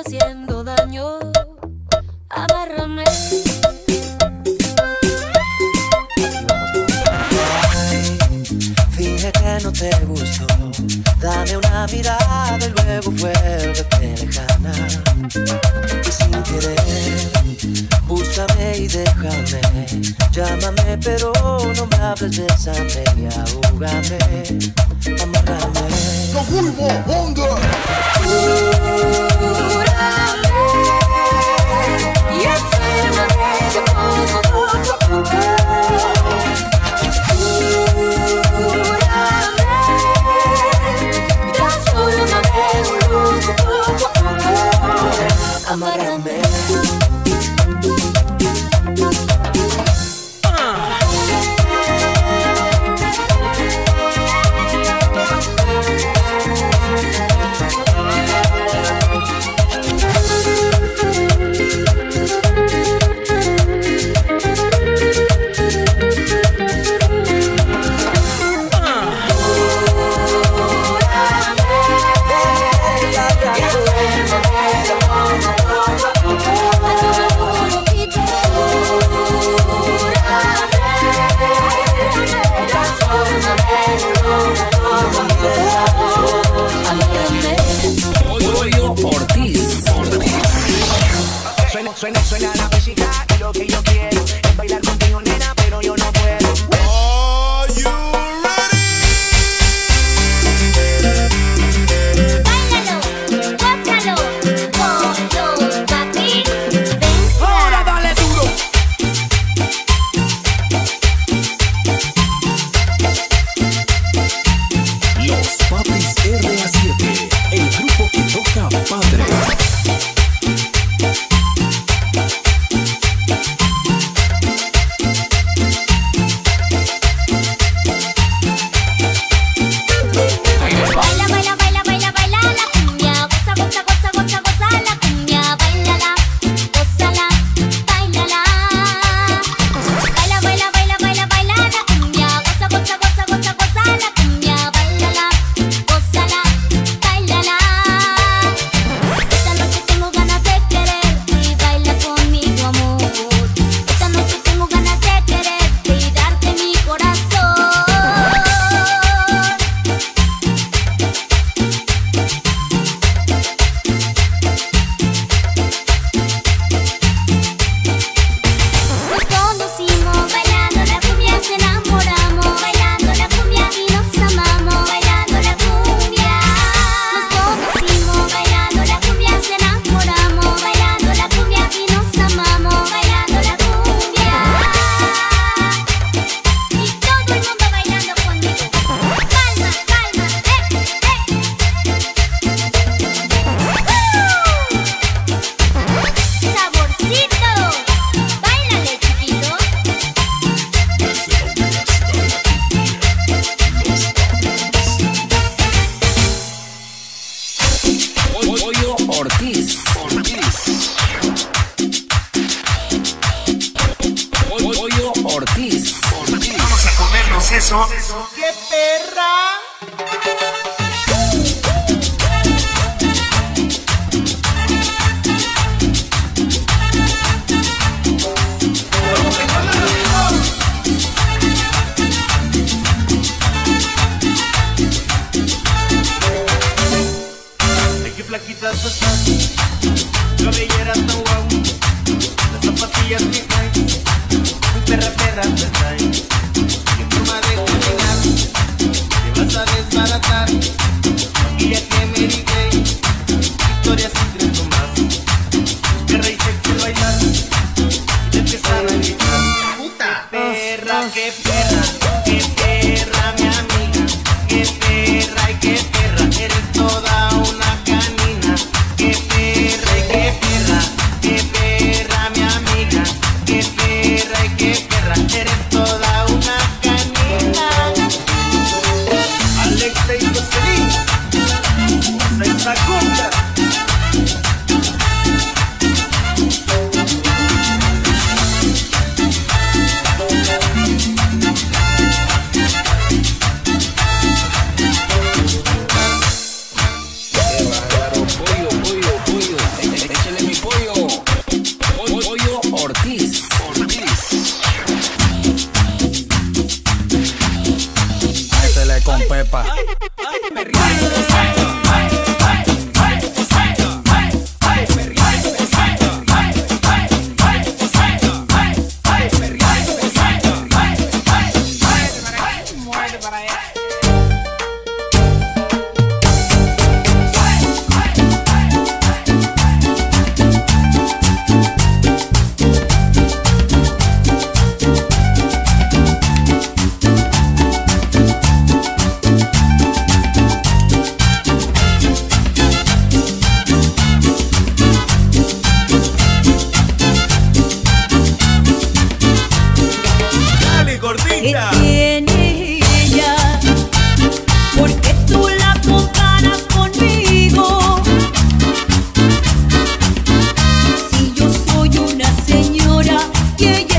haciendo daño. Amárrame. Finge que no te gustó. Dame una mirada y luego vuélvete lejana. Sin querer, búscame y déjame. Llámame, pero no me hables, bésame y ahúgame. Amárrame. ¡Lo Bulbo! Suena, suena la música y lo que yo eso. ¡Qué perra! plaquita estás, cabellera don't Bye. you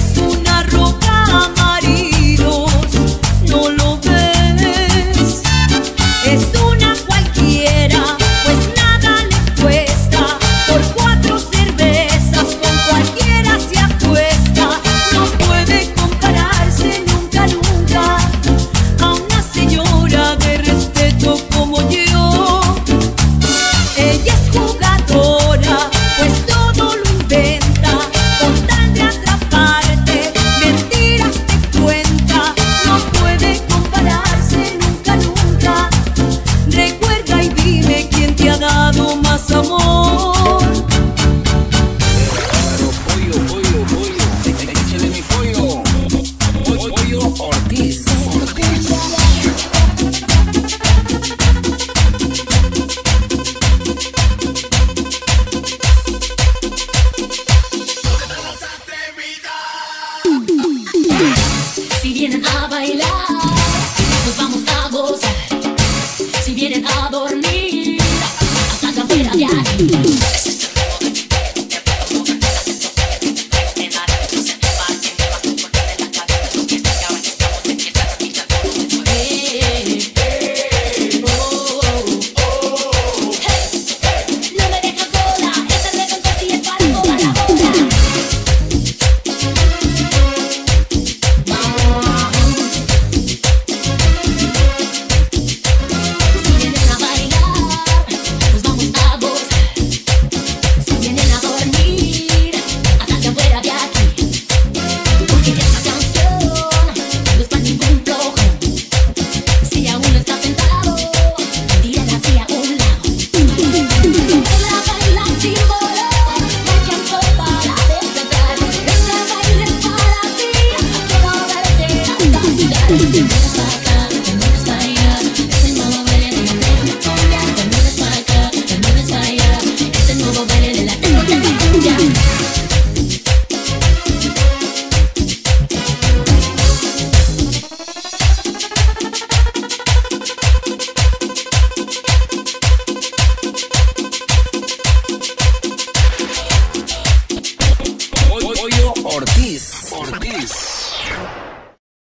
vienen a dormir hasta la de aquí.